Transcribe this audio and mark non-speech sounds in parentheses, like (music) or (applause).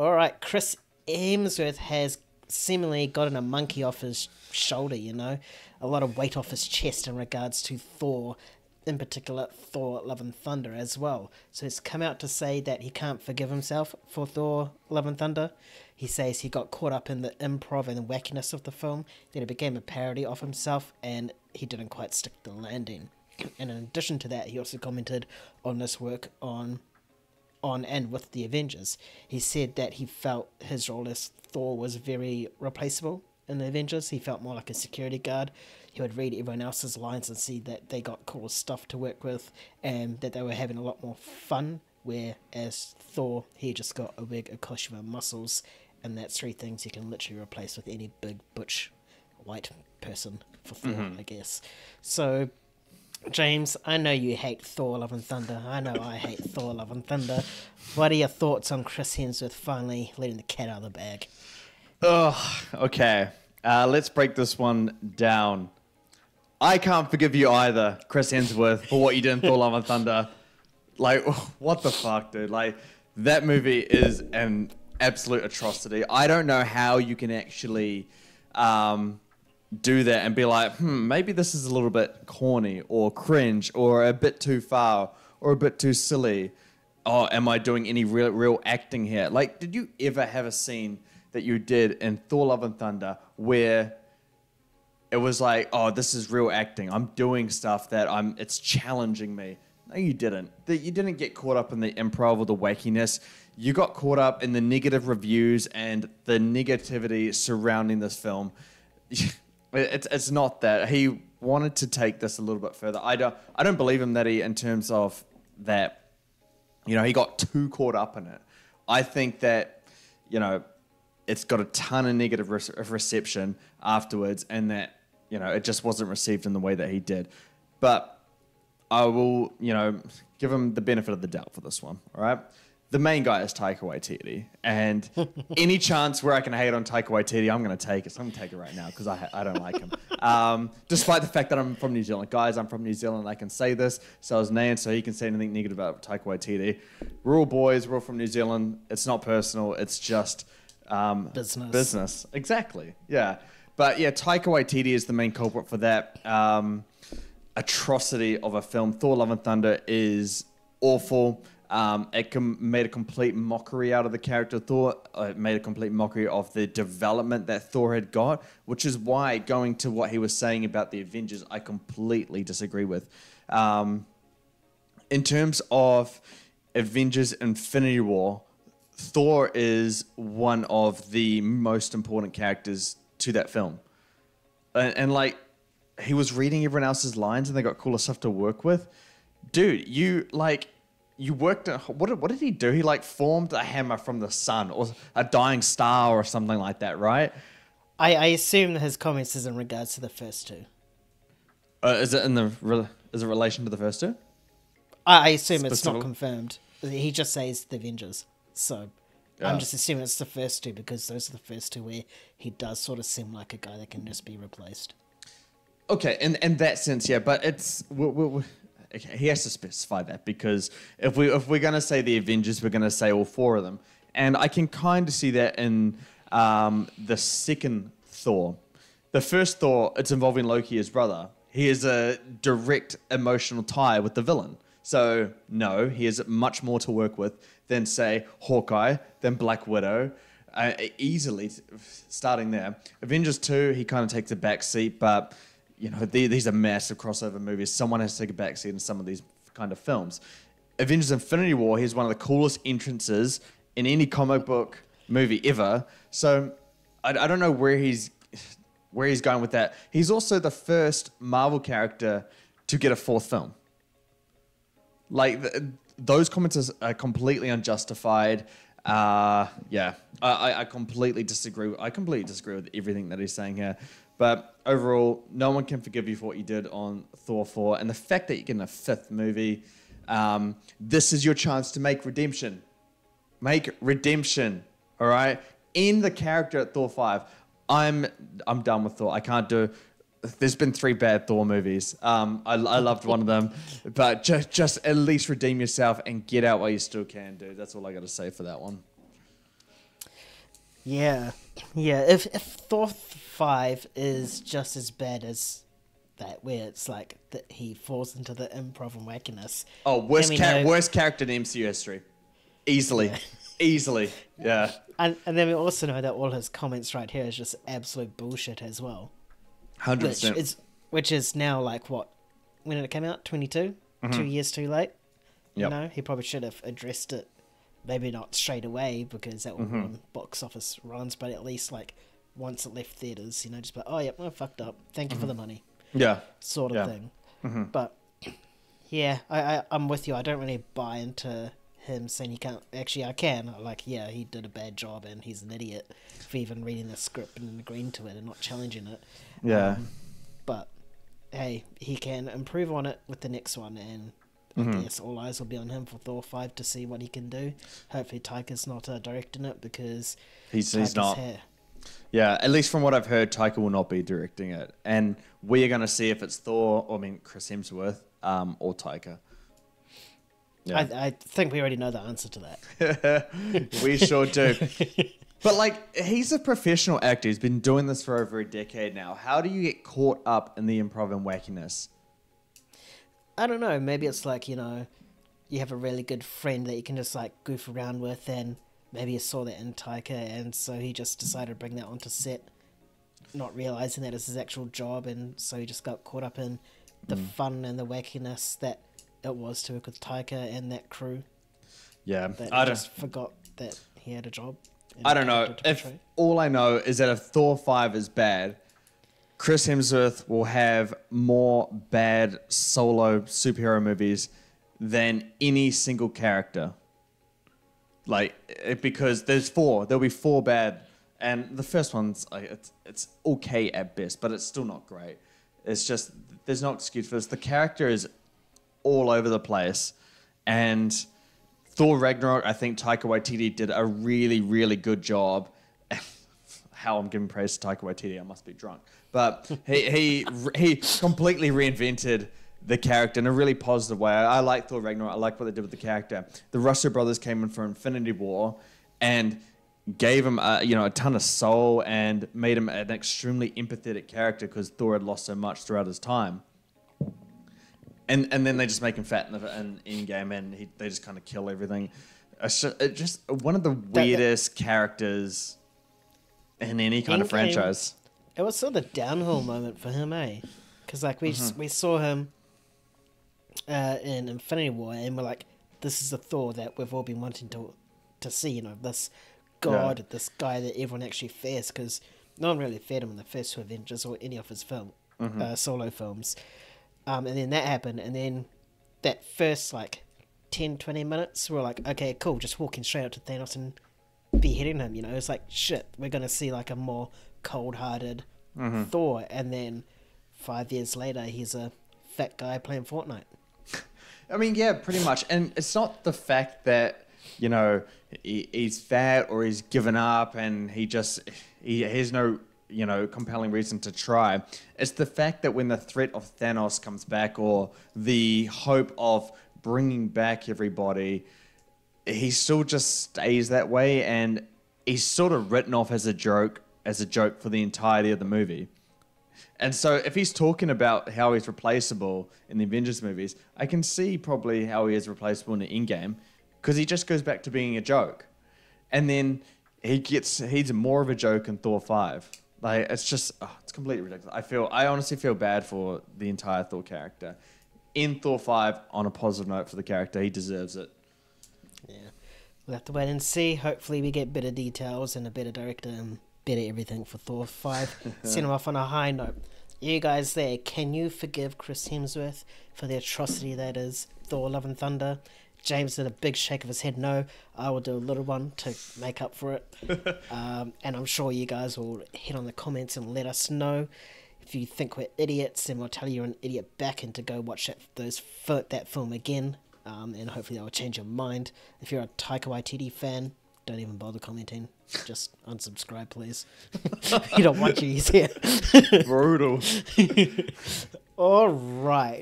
All right, Chris Hemsworth has seemingly gotten a monkey off his shoulder, you know, a lot of weight off his chest in regards to Thor, in particular Thor Love and Thunder as well. So he's come out to say that he can't forgive himself for Thor Love and Thunder. He says he got caught up in the improv and the wackiness of the film, that it became a parody of himself, and he didn't quite stick the landing. And in addition to that, he also commented on this work on on and with the Avengers. He said that he felt his role as Thor was very replaceable in the Avengers. He felt more like a security guard. He would read everyone else's lines and see that they got cool stuff to work with and that they were having a lot more fun. Whereas Thor, he just got a wig, a costume, and muscles, and that's three things you can literally replace with any big butch white person for Thor, mm-hmm. I guess. So James, I know you hate Thor Love and Thunder. I know I hate Thor Love and Thunder. What are your thoughts on Chris Hemsworth finally letting the cat out of the bag? Oh, okay. Uh, let's break this one down. I can't forgive you either, Chris Hemsworth, for what you did in Thor: Love and Thunder. Like, (laughs) what the fuck, dude? Like, that movie is an absolute atrocity. I don't know how you can actually um, do that and be like, hmm, maybe this is a little bit corny or cringe or a bit too far or a bit too silly. Oh, am I doing any real, real acting here? Like, did you ever have a scene that you did in Thor: Love and Thunder where it was like, oh, this is real acting. I'm doing stuff that I'm. It's challenging me. No, you didn't. That you didn't get caught up in the improv or the wackiness. You got caught up in the negative reviews and the negativity surrounding this film. (laughs) It's it's not that he wanted to take this a little bit further. I don't I don't believe him that he in terms of that. You know, he got too caught up in it. I think that you know it's got a ton of negative re- reception afterwards, and that you know it just wasn't received in the way that he did. But I will, you know, give him the benefit of the doubt for this one. All right. The main guy is Taika Waititi, and (laughs) any chance where I can hate on Taika Waititi, I'm going to take it. So I'm going to take it right now because I, I don't like him. Um, despite the fact that I'm from New Zealand, guys, I'm from New Zealand. I can say this. So is Nan, so he can say anything negative about Taika Waititi. We're all boys. We're all from New Zealand. It's not personal. It's just um, Business. Business, exactly. Yeah, but yeah, Taika Waititi is the main culprit for that. Um, atrocity of a film. Thor: Love and Thunder is awful. Um, it com- made a complete mockery out of the character Thor. Uh, It made a complete mockery of the development that Thor had got, which is why going to what he was saying about the Avengers, I completely disagree with. Um, in terms of Avengers Infinity War, Thor is one of the most important characters to that film. And, and like, he was reading everyone else's lines and they got cooler stuff to work with. Dude, you like, you worked, at, what, did- what did he do? He like formed a hammer from the sun or a dying star or something like that, right? I, I assume that his comments is in regards to the first two. Uh, is it in the, is it relation to the first two? I, I assume it's not confirmed. He just says the Avengers. So Yeah. I'm just assuming it's the first two because those are the first two where he does sort of seem like a guy that can just be replaced. Okay, in in that sense, yeah, but it's we we we okay, he has to specify that because if we if we're gonna say the Avengers, we're gonna say all four of them, and I can kind of see that in um, the second Thor. The first Thor, it's involving Loki, his brother. He has a direct emotional tie with the villain. So no, he has much more to work with than say Hawkeye, than Black Widow. Uh, easily starting there. Avengers 2, he kind of takes a back seat, but you know, the- these are massive crossover movies. Someone has to take a back seat in some of these kind of films. Avengers Infinity War, he's one of the coolest entrances in any comic book movie ever. So I, I don't know where he's where he's going with that. He's also the first Marvel character to get a fourth film. Like th- those comments are- completely unjustified. Uh, yeah, I- I completely disagree. I completely disagree with everything that he's saying here. But overall, no one can forgive you for what you did on Thor 4. And the fact that you're getting a fifth movie, um, this is your chance to make redemption. Make redemption, all right? In the character at Thor 5. I'm I'm done with Thor. I can't do there's been three bad Thor movies. Um, I, I loved one of them, but just just at least redeem yourself and get out while you still can, dude. That's all I got to say for that one. Yeah, yeah. If if Thor five is just as bad as that, where it's like that he falls into the improv and wackiness. Oh, worst Then we cha- know- worst character in MCU history, easily, easily. Yeah, (laughs) And and then we also know that all his comments right here is just absolute bullshit as well. hundred Which percent. is which is now like what when did it come out? Twenty Two two years too late. Mm-hmm. Yep. You know, he probably should have addressed it. Maybe not straight away because that will Mm-hmm. box office runs, but at least like once it left theaters, you know, just like, oh yeah, I fucked up. Thank you for the money, Yeah, sort of Yeah. thing. But yeah, I, I I'm with you. I don't really buy into him saying he can't. Actually, I can. Like, yeah, he did a bad job and he's an idiot for even reading the script and agreeing to it and not challenging it. yeah. Um, but hey, he can improve on it with the next one, and Mm-hmm. I guess all eyes will be on him for Thor five to see what he can do. Hopefully, Taika's not uh, directing it because He's he's not. hair. Yeah, at least from what I've heard, Taika will not be directing it, and we are going to see if it's Thor, or I mean Chris Hemsworth, um, or Taika. Yeah. I, I think we already know the answer to that. (laughs) we sure do. (laughs) But like, he's a professional actor. He's been doing this for over a decade now. How do you get caught up in the improv and wackiness? I don't know. Maybe it's like you know, you have a really good friend that you can just like goof around with, and maybe you saw that in Taika, and so he just decided to bring that onto set, not realizing that it's his actual job, and so he just got caught up in the Mm. fun and the wackiness that it was to work with Taika and that crew. Yeah, That I he don't. just forgot that he had a job. I don't know. If portray. all I know is that if Thor five is bad, Chris Hemsworth will have more bad solo superhero movies than any single character. Like it, because there's four, there'll be four bad, and the first one's it's it's okay at best, but it's still not great. It's just there's no excuse for this. The character is all over the place, and Thor Ragnarok, I think Taika Waititi did a really, really good job. (laughs) How I'm giving praise to Taika Waititi, I must be drunk. But he he he completely reinvented the character in a really positive way. I, I like Thor Ragnarok. I like what they did with the character. The Russo brothers came in for Infinity War and gave him a, you know a ton of soul and made him an extremely empathetic character because Thor had lost so much throughout his time and and then they just make him fat in the in, Endgame, and he, they just kind of kill everything. It just one of the weirdest characters in any kind of Endgame- franchise. It was sort of the downhill moment for him, eh? Because like we Mm-hmm. we saw him uh, in Infinity War, and we're like, this is the Thor that we've all been wanting to to see. You know, this god, this guy that everyone actually fears. Because no one really feared him in the first two Avengers or any of his film Mm-hmm. uh, solo films. Um, and then that happened, and then that first like 10, 20 minutes, we're like, okay, cool, just walking straight up to Thanos and beheading him. You know, it's like shit. We're gonna see like a more cold-hearted Thor, and then five years later, he's a fat guy playing Fortnite. I mean, yeah, pretty much. And it's not the fact that you know he, he's fat or he's given up and he just he has no you know compelling reason to try. It's the fact that when the threat of Thanos comes back or the hope of bringing back everybody, he still just stays that way and he's sort of written off as a joke as a joke for the entirety of the movie. And so if he's talking about how he's replaceable in the Avengers movies, I can see probably how he is replaceable in the Endgame because he just goes back to being a joke. And then he gets he's more of a joke in Thor 5. Like it's just oh, it's completely ridiculous. I feel I honestly feel bad for the entire Thor character. In Thor 5 on a positive note for the character, he deserves it. Yeah, we'll have to wait and see. Hopefully, we get better details and a better director and better everything for Thor five. (laughs) Send him off on a high note. You guys there, can you forgive Chris Hemsworth for the atrocity that is Thor: Love and Thunder? James did a big shake of his head. No, I will do a little one to make up for it. (laughs) um, and I'm sure you guys will hit on the comments and let us know if you think we're idiots. Then we'll tell you you're an idiot back and to go watch that those that film again. Um, and hopefully that will change your mind. If you're a Taika Waititi fan, don't even bother commenting. Just unsubscribe, please. (laughs) you don't want you, he's here. (laughs) Brutal. (laughs) All right.